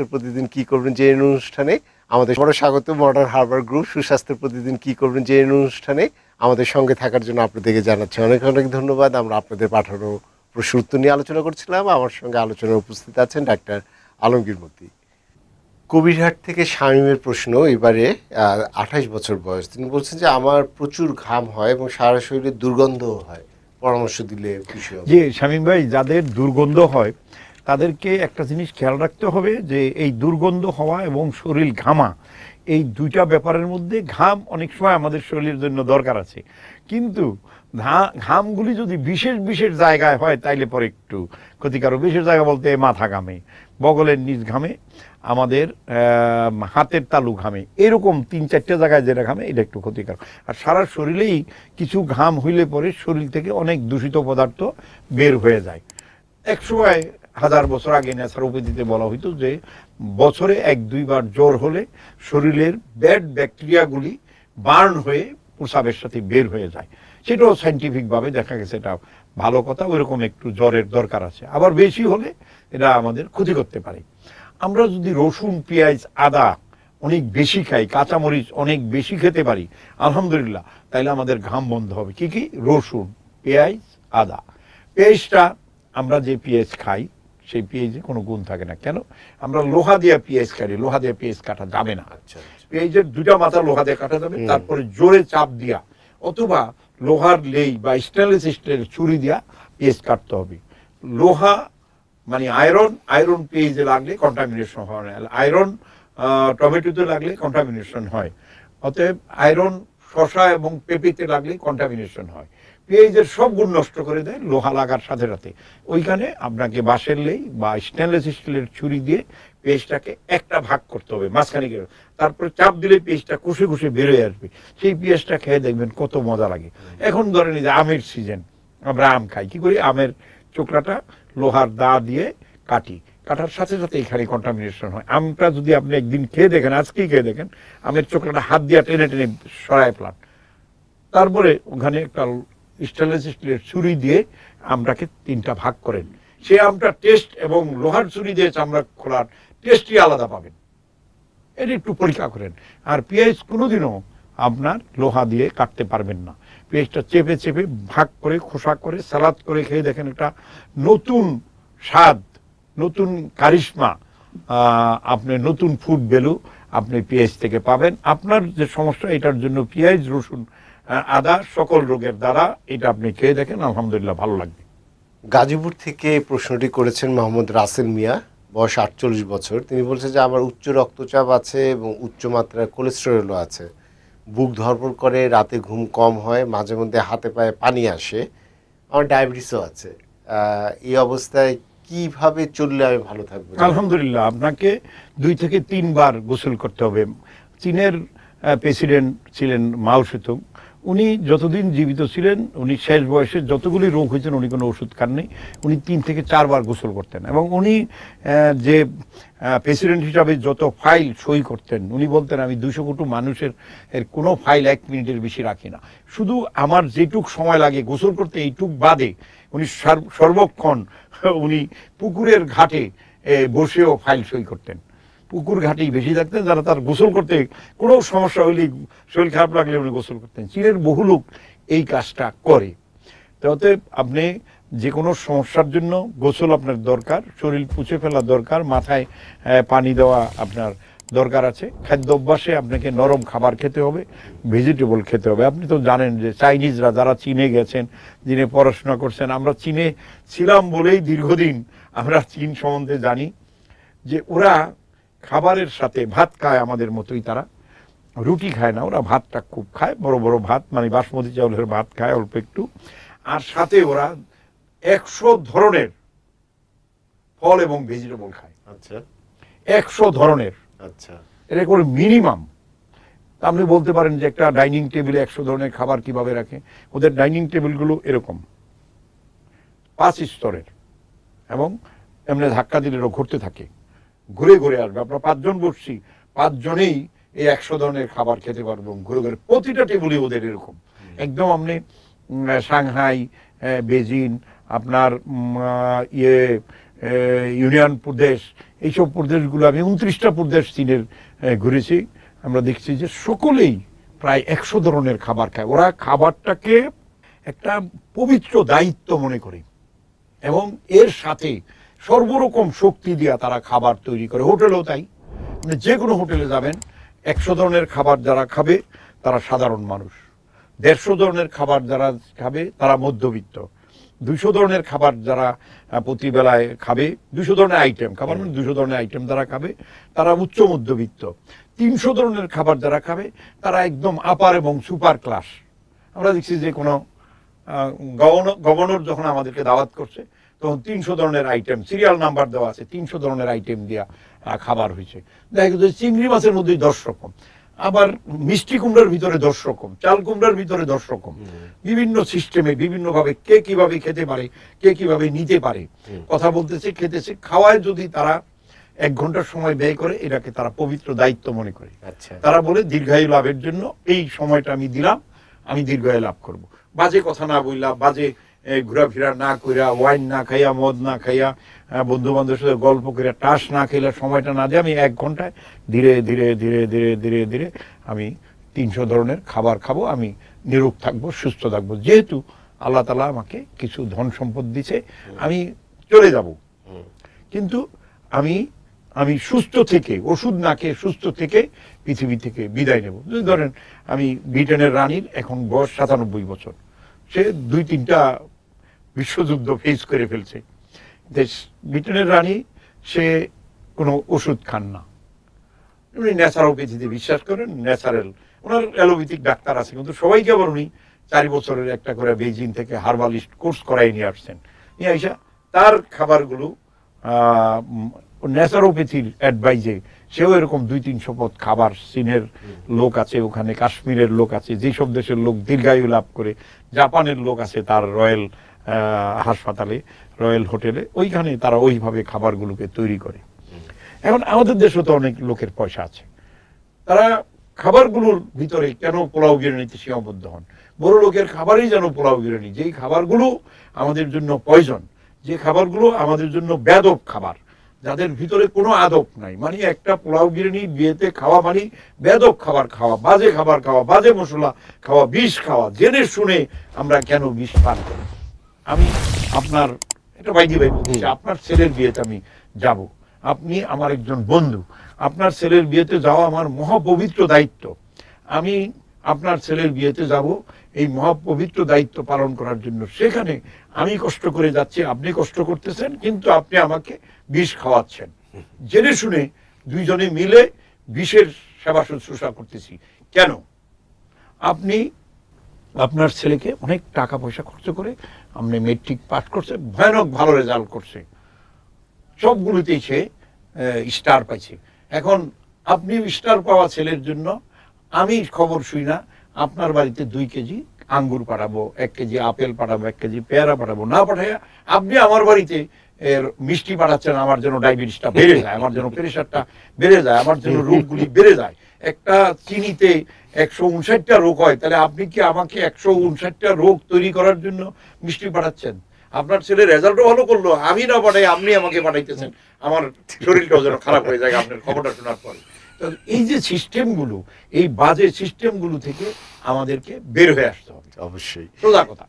সুস্বাস্থ্যের প্রতিদিন কি করবেন যে অনুষ্ঠানে আমাদের বড় স্বাগত, মডার্ন হারবার গ্রুপ সুস্বাস্থ্যের প্রতিদিন কি করবেন যে অনুষ্ঠানে আমাদের সঙ্গে থাকার জন্য আপনাদেরকে জানাচ্ছি। অনেক অনেক ধন্যবাদ। আমরা আপনাদের পাঠানো প্রশ্ন উত্তর নিয়ে আলোচনা করছিলাম। আমার সঙ্গে আলোচনায় উপস্থিত আছেন ডাক্তার আলমগীর মতি। কবিরহাট থেকে শামীমের প্রশ্ন, এবারে আঠাশ বছর বয়স। তিনি বলছেন যে আমার প্রচুর ঘাম হয় এবং সারা শরীরে দুর্গন্ধ হয়। পরামর্শ দিলে খুশি হবে। যে শামীম ভাই, যাদের দুর্গন্ধ হয় তাদেরকে একটা জিনিস খেয়াল রাখতে হবে যে এই দুর্গন্ধ হওয়া এবং শরীর ঘামা, এই দুইটা ব্যাপারের মধ্যে ঘাম অনেক সময় আমাদের শরীরের জন্য দরকার আছে। কিন্তু ঘামগুলি যদি বিশেষ বিশেষ জায়গায় হয়, তাইলে পরে একটু ক্ষতিকারক। বিশেষ জায়গা বলতে মাথা ঘামে, বগলের নিচ ঘামে, আমাদের হাতের তালু ঘামে, এরকম তিন, চারটে জায়গায় যেটা ঘামে, এটা একটু ক্ষতিকারক। আর সারা শরীরেই কিছু ঘাম হইলে পরে শরীর থেকে অনেক দূষিত পদার্থ বের হয়ে যায়। এক সময় হাজার বছর আগে ন্যাচারোপ্যাথিতে বলা হইতো যে বছরে এক, দুইবার জ্বর হলে শরীরের ব্যাড ব্যাকটেরিয়াগুলি বার্ন হয়ে প্রসাবের সাথে বের হয়ে যায়। সেটাও সাইন্টিফিকভাবে দেখা গেছে, এটা ভালো কথা, ওইরকম একটু জ্বরের দরকার আছে। আবার বেশি হলে এটা আমাদের ক্ষতি করতে পারে। আমরা যদি রসুন, পেঁয়াজ, আদা অনেক বেশি খাই, কাঁচামরিচ অনেক বেশি খেতে পারি, আলহামদুলিল্লাহ, তাইলে আমাদের ঘাম বন্ধ হবে। কি কি? রসুন, পেঁয়াজ, আদা। পেঁয়াজটা আমরা যে পেঁয়াজ খাই সেই পেঁয়াজে কোনো গুণ থাকে না। কেন? আমরা লোহা দিয়ে পেঁয়াজ কাটি লোহা দিয়ে পেঁয়াজ কাটা যাবে না। আচ্ছা আচ্ছা। পেঁয়াজের দুটা মাথা লোহা দিয়ে কাটা যাবে তারপরে জোরে চাপ দিয়া অথবা লোহার লেই বা স্টেনলেস স্টিলের ছুরি দিয়া পেঁয়াজ কাটতে হবে। লোহা মানে আয়রন আয়রন পেঁয়াজে লাগলে কন্টামিনেশন হয় না। আয়রন টমেটোতে লাগলে কন্টামিনেশন হয়। অতএব আয়রন শশা এবং পেঁপেতে লাগলে কন্টামিনেশন হয়। পেঁয়াজের সব গুণ নষ্ট করে দেয়, লোহা লাগার সাথে সাথে। ওইখানে আপনাকে বাঁশের লেই বা স্টেনলেস স্টিলের ছুরি দিয়ে পেঁয়াজটাকে একটা ভাগ করতে হবে, মাঝখানে গিয়ে। তারপরে চাপ দিলে পেঁয়াজটা কষে কষে বেরোয় আসবে। সেই পেঁয়াজটা খেয়ে দেখবেন কত মজা লাগে। এখন ধরেন যে আমের সিজন আমরা আম খাই। কি করি? আমের চোকলাটা লোহার দা দিয়ে কাটি। কাটার সাথে সাথে এখানে কন্টামিনেশন হয়। আমটা যদি আপনি একদিন খেয়ে দেখেন, আজকেই খেয়ে দেখেন আমের চোকলাটা হাত দিয়ে টেনে টেনে সরায় ফেলান। তারপরে ওখানে একটা স্টেনলেস স্টিলের ছুরি দিয়ে আমটাকে তিনটা ভাগ করেন। সে আমটা টেস্ট এবং লোহার ছুরি দিয়ে চামড়া খোলার টেস্টই আলাদা পাবেন। এটা একটু পরীক্ষা করেন। আর পেঁয়াজ কোনোদিনও আপনার লোহা দিয়ে কাটতে পারবেন না। পেঁয়াজটা চেপে চেপে ভাগ করে, খোসা করে, সালাদ করে খেয়ে দেখেন একটা নতুন স্বাদ। নতুন কারিশমা আপনি নতুন ফুড ভ্যালু আপনি পেঁয়াজ থেকে পাবেন। আপনার যে সমস্যা, এটার জন্য পেঁয়াজ, রসুন আদা সকল রোগের দ্বারা এটা আপনি খেয়ে দেখেন, আলহামদুলিল্লাহ ভালো লাগবে। গাজীপুর থেকে প্রশ্নটি করেছেন মোহাম্মদ রাসেল মিয়া, বয়স আটচল্লিশ বছর। তিনি বলছেন যে, আমার উচ্চ রক্তচাপ আছে এবং উচ্চ মাত্রার কোলেস্টেরলও আছে। বুক ধরপড় করে, রাতে ঘুম কম হয়, মাঝে মধ্যে হাতে পায়ে পানি আসে। আমার ডায়াবেটিসও আছে। এই অবস্থায় কীভাবে চললে আমি ভালো থাকব? আলহামদুলিল্লাহ, আপনাকে দুই থেকে তিনবার গোসল করতে হবে। চীনের প্রেসিডেন্ট ছিলেন মাও সেতুং। উনি যতদিন জীবিত ছিলেন, উনি শেষ বয়সে যতগুলি রোগ হয়েছেন, উনি কোনো ওষুধ খাননি, উনি তিন থেকে চারবার গোসল করতেন এবং উনি যে প্রেসিডেন্ট হিসাবে যত ফাইল সই করতেন, উনি বলতেন, আমি দুশো কোটি মানুষের, এর কোনো ফাইল এক মিনিটের বেশি রাখি না। শুধু আমার যেটুক সময় লাগে গোসল করতে, এইটুক বাদে উনি সর্ব- সর্বক্ষণ উনি পুকুরের ঘাটে বসেও ফাইল সই করতেন। পুকুর ঘাটেই বেশি থাকতেন, যারা তার গোসল করতে কোনো সমস্যা হইলে শরীর খারাপ লাগলে উনি গোসল করতেন। চীনের বহু লোক এই কাজটা করে। তাতে আপনি যে কোনো সমস্যার জন্য গোসল আপনার দরকার, শরীর পুছে ফেলা দরকার, মাথায় পানি দেওয়া আপনার দরকার আছে। খাদ্য অভ্যাসে আপনাকে নরম খাবার খেতে হবে ভেজিটেবল খেতে হবে। আপনি তো জানেন যে চাইনিজরা যারা চীনে গেছেন, যিনি পড়াশোনা করছেন, আমরা চীনে ছিলাম বলেই দীর্ঘদিন আমরা চীন সম্বন্ধে জানি যে ওরা খাবারের সাথে ভাত খায় আমাদের মতোই তারা। রুটি খায় না ওরা ভাতটা খুব খায় বড় বড় ভাত মানে বাসমতি চাউলের ভাত খায় অল্প একটু। আর সাথে ওরা একশো ধরনের ফল এবং ভেজিটেবল খায়। আচ্ছা। একশো ধরনের। আচ্ছা। এটা করে মিনিমাম। আপনি বলতে পারেন যে একটা ডাইনিং টেবিলে একশো ধরনের খাবার কীভাবে রাখে? ওদের ডাইনিং টেবিলগুলো এরকম। পাঁচ স্তরের এবং এমনি ধাক্কা দিলে ঘুরতে থাকে। ঘুরে ঘুরে আসবে। আমরা পাঁচজন বসছি পাঁচজনেই এই একশো ধরনের খাবার খেতে পারব ঘুরে ঘুরে। প্রতিটা টেবিলে ওদের এরকম। একদম আপনি সাংহাই আহ, বেজিং আপনার ইয়ে ইউনিয়ন প্রদেশ এইসব প্রদেশগুলো আমি উনত্রিশটা প্রদেশ চীনের ঘুরেছি। আমরা দেখছি যে সকলেই প্রায় একশো ধরনের খাবার খায়। ওরা খাবারটাকে একটা পবিত্র দায়িত্ব মনে করে এবং এর সাথে সর্বরকম শক্তি দিয়া তারা খাবার তৈরি করে। হোটেলও তাই। মানে যে কোনো হোটেলে যাবেন একশো ধরনের খাবার যারা খাবে তারা সাধারণ মানুষ। দেড়শো ধরনের খাবার যারা খাবে তারা মধ্যবিত্ত। দুশো ধরনের খাবার যারা আহ, প্রতি বেলায় খাবে দুশো ধরনের আইটেম খাবার মানে দুশো ধরনের আইটেম যারা খাবে তারা উচ্চ মধ্যবিত্ত। তিনশো ধরনের খাবার যারা খাবে তারা একদম আপার এবং সুপার ক্লাস আমরা দেখছি যে কোনো গভর্নর যখন আমাদেরকে দাওয়াত করছে তখন তিনশো ধরনের আইটেম সিরিয়াল নাম্বার দেওয়া আছে তিনশো ধরনের আইটেম দিয়া খাবার হয়েছে। দেখা গেছে চিংড়ি মাছের মধ্যে দশ রকম আবার মিষ্টি কুমড়ার ভিতরে দশ রকম চাল কুমড়ার ভিতরে দশ রকম। বিভিন্ন সিস্টেমে বিভিন্ন ভাবে কে কীভাবে খেতে পারে কে কীভাবে নিতে পারে কথা বলতেছে খেতেছে খাওয়ায় যদি তারা এক ঘণ্টার সময় ব্যয় করে এটাকে তারা পবিত্র দায়িত্ব মনে করে। আচ্ছা। তারা বলে দীর্ঘায়ু লাভের জন্য এই সময়টা আমি দিলাম আমি দীর্ঘায়ু লাভ করব। বাজে কথা না বললাম বাজে ঘোরাফেরা না কইরা ওয়াইন না খাইয়া, মদ না খাইয়া বন্ধু বান্ধবের সাথে গল্প করিয়া টাস না খেলে সময়টা না দিয়ে, আমি এক ঘন্টায় ধীরে ধীরে ধীরে ধীরে ধীরে ধীরে আমি তিনশো ধরনের খাবার খাব, আমি নিরোগ থাকব, সুস্থ থাকব। যেহেতু আল্লাহ তালা আমাকে কিছু ধন সম্পদ দিছে, আমি চলে যাব। কিন্তু আমি আমি সুস্থ থেকে, ওষুধ না খেয়ে সুস্থ থেকে পৃথিবী থেকে বিদায় নেব। ধরেন, আমি ব্রিটেনের রানীর এখন বয়স সাতানব্বই বছর। সে দুই তিনটা বিশ্বযুদ্ধ ফেস করে ফেলছে। দেশ ব্রিটেনের রানী, সে কোনো ওষুধ খান না। উনি ন্যাচারোপ্যাথিতে বিশ্বাস করেন, ন্যাচারাল। ওনার অ্যালোপ্যাথিক ডাক্তার আছে, কিন্তু সবাইকে আবার উনি চারি বছরের একটা করে বেজিং থেকে হার্বালিস্ট কোর্স করাই নিয়ে আসছেন। নিয়ে আইসা তার খাবারগুলো ন্যাচারোপ্যাথির অ্যাডভাইজে সেও এরকম দুই তিনশো পদ খাবার চীনের লোক আছে, ওখানে কাশ্মীরের লোক আছে, যেসব দেশের লোক দীর্ঘায়ু লাভ করে, জাপানের লোক আছে, তার রয়্যাল হাসপাতালে, রয়্যাল হোটেলে ওইখানে তারা ওইভাবে খাবারগুলোকে তৈরি করে। এখন আমাদের দেশে তো অনেক লোকের পয়সা আছে। তারা খাবারগুলোর ভিতরে কেন পোলাও বিরিয়ানিতে সীমাবদ্ধ হন? বড় লোকের খাবারই যেন পোলাও বিরিয়ানি, যেই খাবারগুলো আমাদের জন্য পয়জন যে খাবারগুলো আমাদের জন্য বেদব খাবার, যাদের ভিতরে কোনো আদব নাই। মানে একটা পোলাও বিরিয়ানি, বিয়েতে খাওয়া মানে বেদব খাবার খাওয়া, বাজে খাবার খাওয়া, বাজে মশলা খাওয়া, বিষ খাওয়া, জেনে শুনে আমরা কেন বিষ পান করি? আমি আপনার এটা বাইদি ভাই বলছি আপনার ছেলের বিয়েতে আমি যাব। আপনি আমার একজন বন্ধু। আপনার ছেলের বিয়েতে যাওয়া আমার মহাপবিত্র দায়িত্ব। আমি আপনার ছেলের বিয়েতে যাব। এই মহাপবিত্র দায়িত্ব পালন করার জন্য। সেখানে আমি কষ্ট করে যাচ্ছি আপনি কষ্ট করতেছেন কিন্তু আপনি আমাকে বিষ খাওয়াচ্ছেন। জেনে শুনে দুইজনে মিলে বিষের সেবা শুশ্রূষা করতেছি। কেন? আপনি আপনার ছেলেকে অনেক টাকা পয়সা খরচ করে আপনি মেট্রিক পাস করছে, ভয়ানক ভালো রেজাল্ট করছে। সবগুলোতেই সে স্টার পাইছে। এখন আপনি স্টার পাওয়া ছেলের জন্য, আমি খবর শুই না, আপনার বাড়িতে দুই কেজি আঙ্গুর পাঠাবো, এক কেজি আপেল পাঠাবো, এক কেজি পেয়ারা পাঠাবো, না পাঠাইয়া আপনি আমার বাড়িতে এর মিষ্টি পাঠাচ্ছেন আমার জন্য ডায়াবেটিসটা বেড়ে যায় আমার জন্য প্রেশারটা বেড়ে যায় আমার জন্য রোগগুলি বেড়ে যায়। একটা চিনিতে একশো উনষাটটা রোগ হয় তাহলে আপনি কি আমাকে একশো উনষাটটা রোগ তৈরি করার জন্য মিষ্টি পাঠাচ্ছেন আপনার ছেলে রেজাল্টও ভালো করল আমি না পাঠাই আপনি আমাকে পাঠাইতেছেন আমার শরীরটাও যেন খারাপ হয়ে যায় আপনার খবরটা শোনার পরে। তো এই যে সিস্টেমগুলো এই বাজে সিস্টেমগুলো থেকে আমাদেরকে বের হয়ে আসতে হবে। অবশ্যই। সোজা কথা।